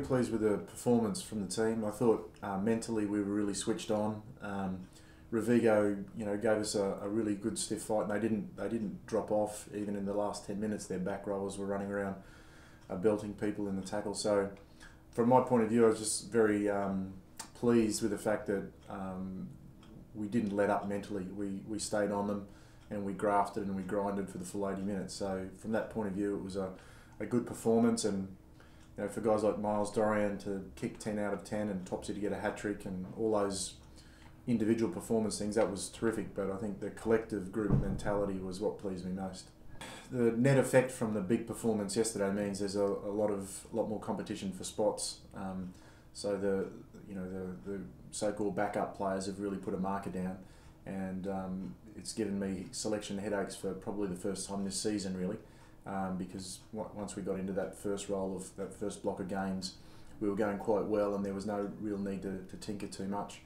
pleased with the performance from the team. I thought uh, mentally we were really switched on. Um, Rovigo, you know, gave us a, a, really good stiff fight, and they didn't they didn't drop off even in the last ten minutes. Their back rowers were running around, uh, belting people in the tackle. So, from my point of view, I was just very um, pleased with the fact that um, we didn't let up mentally. We we stayed on them, and we grafted and we grinded for the full eighty minutes. So, from that point of view, it was a, a good performance and you know, for guys like Myles Dorrian to kick 10 out of 10 and Topsy to get a hat trick and all those individual performance things, that was terrific. But I think the collective group mentality was what pleased me most. The net effect from the big performance yesterday means there's a, a lot of lot more competition for spots. Um, so the you know the, the so-called backup players have really put a marker down, and um, it's given me selection headaches for probably the first time this season really um, because once we got into that first role of that first block of games, we were going quite well and there was no real need to, to tinker too much.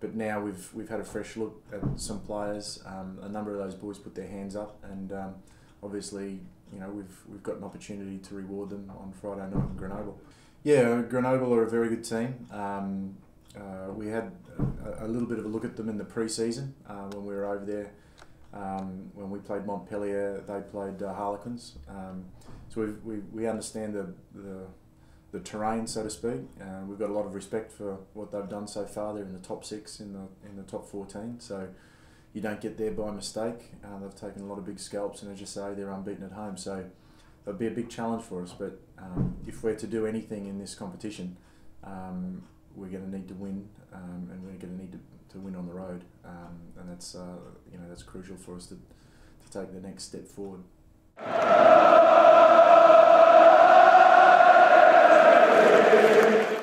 But now we've we've had a fresh look at some players. Um, a number of those boys put their hands up, and um, obviously, you know, we've we've got an opportunity to reward them on Friday night in Grenoble. Yeah, Grenoble are a very good team. Um, uh, we had a, a, little bit of a look at them in the pre-season uh, when we were over there um, when we played Montpellier, they played uh, Harlequins. Um, so we we understand the, the, the terrain, so to speak. Uh, we've got a lot of respect for what they've done so far. They're in the top six in the in the top fourteen. So you don't get there by mistake. Uh, they've taken a lot of big scalps, and as you say, they're unbeaten at home. So it'll be a big challenge for us. But um, if we're to do anything in this competition, um, we're going to need to win, um, and we're going to need to to win on the road, um, and that's uh, you know that's crucial for us to, to take the next step forward.